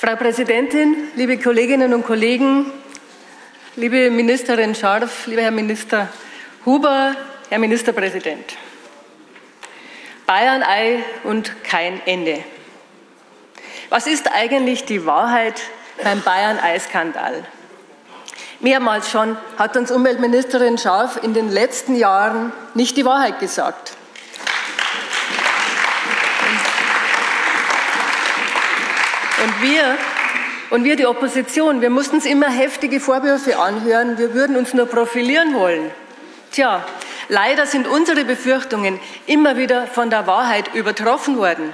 Frau Präsidentin, liebe Kolleginnen und Kollegen, liebe Ministerin Scharf, lieber Herr Minister Huber, Herr Ministerpräsident. Bayern-Ei und kein Ende. Was ist eigentlich die Wahrheit beim Bayern-Ei-Skandal? Mehrmals schon hat uns Umweltministerin Scharf in den letzten Jahren nicht die Wahrheit gesagt. Und wir, und wir die Opposition, wir mussten uns immer heftige Vorwürfe anhören, wir würden uns nur profilieren wollen. Tja, leider sind unsere Befürchtungen immer wieder von der Wahrheit übertroffen worden.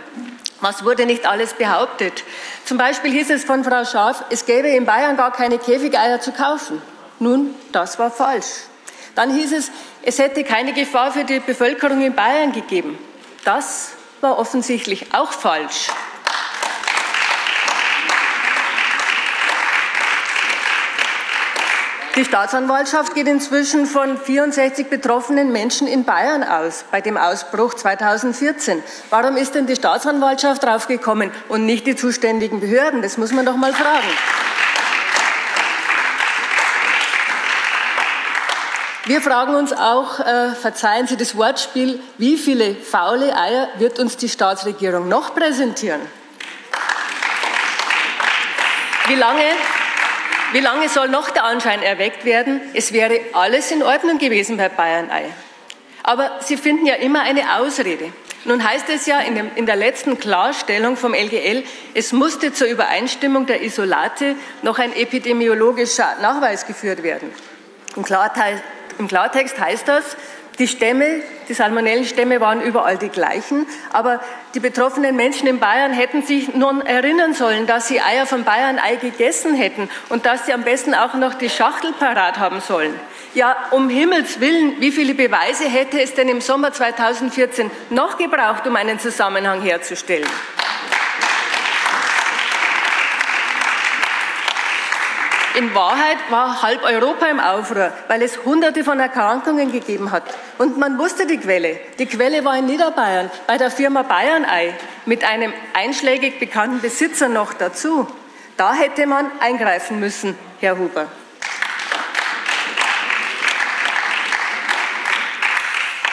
Was wurde nicht alles behauptet? Zum Beispiel hieß es von Frau Scharf, es gäbe in Bayern gar keine Käfigeier zu kaufen. Nun, das war falsch. Dann hieß es, es hätte keine Gefahr für die Bevölkerung in Bayern gegeben. Das war offensichtlich auch falsch. Die Staatsanwaltschaft geht inzwischen von 64 betroffenen Menschen in Bayern aus bei dem Ausbruch 2014. Warum ist denn die Staatsanwaltschaft draufgekommen und nicht die zuständigen Behörden? Das muss man doch mal fragen. Wir fragen uns auch, äh, verzeihen Sie das Wortspiel, wie viele faule Eier wird uns die Staatsregierung noch präsentieren? Wie lange wie lange soll noch der Anschein erweckt werden, es wäre alles in Ordnung gewesen bei Bayern Ei? Aber Sie finden ja immer eine Ausrede. Nun heißt es ja in, dem, in, der letzten Klarstellung vom LGL, es musste zur Übereinstimmung der Isolate noch ein epidemiologischer Nachweis geführt werden. Im Klartext, im Klartext heißt das, die Stämme, die Salmonellenstämme waren überall die gleichen, aber die betroffenen Menschen in Bayern hätten sich nun erinnern sollen, dass sie Eier von Bayern Ei gegessen hätten und dass sie am besten auch noch die Schachtel parat haben sollen. Ja, um Himmels Willen, wie viele Beweise hätte es denn im Sommer 2014 noch gebraucht, um einen Zusammenhang herzustellen? In Wahrheit war halb Europa im Aufruhr, weil es hunderte von Erkrankungen gegeben hat. Und man wusste die Quelle. Die Quelle war in Niederbayern bei der Firma Bayernei mit einem einschlägig bekannten Besitzer noch dazu. Da hätte man eingreifen müssen, Herr Huber.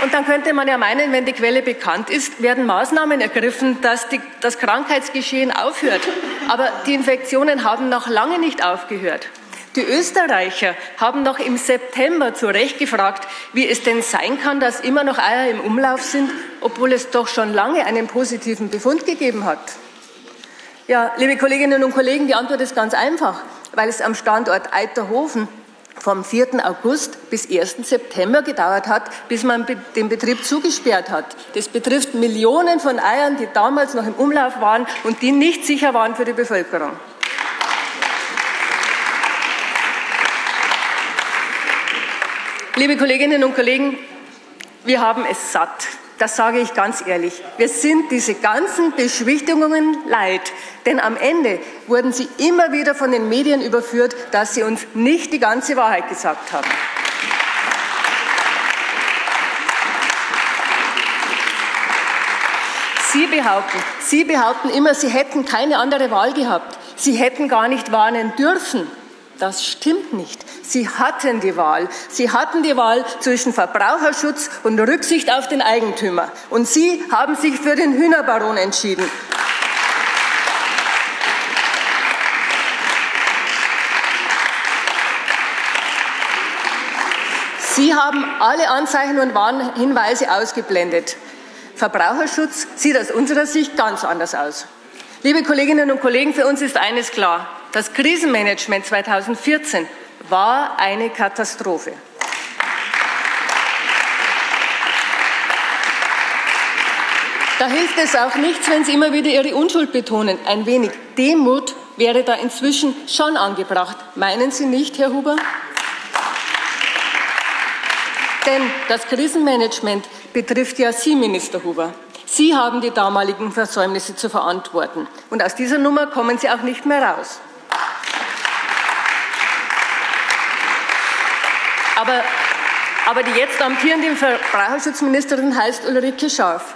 Und dann könnte man ja meinen, wenn die Quelle bekannt ist, werden Maßnahmen ergriffen, dass die, das Krankheitsgeschehen aufhört. Aber die Infektionen haben noch lange nicht aufgehört. Die Österreicher haben noch im September zu Recht gefragt, wie es denn sein kann, dass immer noch Eier im Umlauf sind, obwohl es doch schon lange einen positiven Befund gegeben hat. Ja, liebe Kolleginnen und Kollegen, die Antwort ist ganz einfach, weil es am Standort Eiterhofen vom 4. August bis 1. September gedauert hat, bis man den Betrieb zugesperrt hat. Das betrifft Millionen von Eiern, die damals noch im Umlauf waren und die nicht sicher waren für die Bevölkerung. Liebe Kolleginnen und Kollegen, wir haben es satt. Das sage ich ganz ehrlich. Wir sind diese ganzen Beschwichtigungen leid, denn am Ende wurden sie immer wieder von den Medien überführt, dass sie uns nicht die ganze Wahrheit gesagt haben. Sie behaupten, Sie behaupten immer, Sie hätten keine andere Wahl gehabt. Sie hätten gar nicht warnen dürfen. Das stimmt nicht. Sie hatten die Wahl. Sie hatten die Wahl zwischen Verbraucherschutz und Rücksicht auf den Eigentümer. Und Sie haben sich für den Hühnerbaron entschieden. Sie haben alle Anzeichen und Warnhinweise ausgeblendet. Verbraucherschutz sieht aus unserer Sicht ganz anders aus. Liebe Kolleginnen und Kollegen, für uns ist eines klar. Das Krisenmanagement 2014 war eine Katastrophe. Da hilft es auch nichts, wenn Sie immer wieder Ihre Unschuld betonen. Ein wenig Demut wäre da inzwischen schon angebracht. Meinen Sie nicht, Herr Huber? Denn das Krisenmanagement betrifft ja Sie, Minister Huber. Sie haben die damaligen Versäumnisse zu verantworten. Und aus dieser Nummer kommen Sie auch nicht mehr raus. Aber, aber die jetzt amtierende Verbraucherschutzministerin heißt Ulrike Scharf.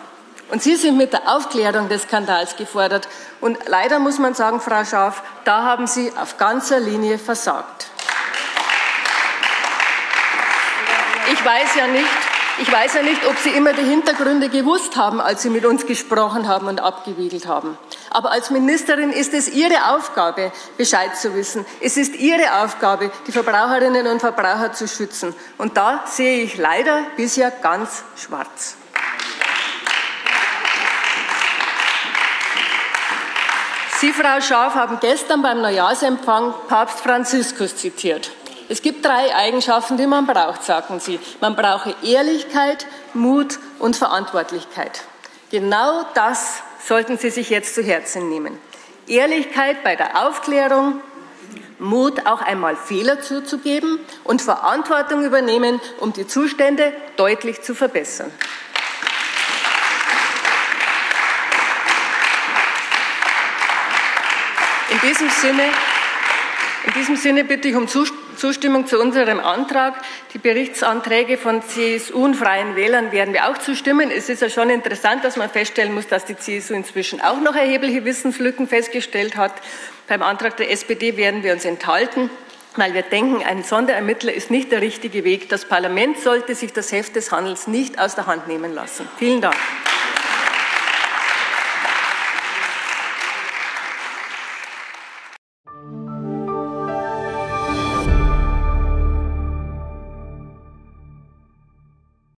Und Sie sind mit der Aufklärung des Skandals gefordert. Und leider muss man sagen, Frau Schaaf, da haben Sie auf ganzer Linie versagt. Ich weiß ja nicht, ich weiß ja nicht, ob Sie immer die Hintergründe gewusst haben, als Sie mit uns gesprochen haben und abgewiegelt haben. Aber als Ministerin ist es Ihre Aufgabe, Bescheid zu wissen. Es ist Ihre Aufgabe, die Verbraucherinnen und Verbraucher zu schützen. Und da sehe ich leider bisher ganz schwarz. Sie, Frau Scharf, haben gestern beim Neujahrsempfang Papst Franziskus zitiert. Es gibt drei Eigenschaften, die man braucht, sagten Sie. Man brauche Ehrlichkeit, Mut und Verantwortlichkeit. Genau das sollten Sie sich jetzt zu Herzen nehmen. Ehrlichkeit bei der Aufklärung, Mut, auch einmal Fehler zuzugeben und Verantwortung übernehmen, um die Zustände deutlich zu verbessern. In diesem Sinne, in diesem Sinne bitte ich um Zustimmung zu unserem Antrag. Die Berichtsanträge von CSU und Freien Wählern werden wir auch zustimmen. Es ist ja schon interessant, dass man feststellen muss, dass die CSU inzwischen auch noch erhebliche Wissenslücken festgestellt hat. Beim Antrag der SPD werden wir uns enthalten weil wir denken, ein Sonderermittler ist nicht der richtige Weg. Das Parlament sollte sich das Heft des Handels nicht aus der Hand nehmen lassen. Vielen Dank.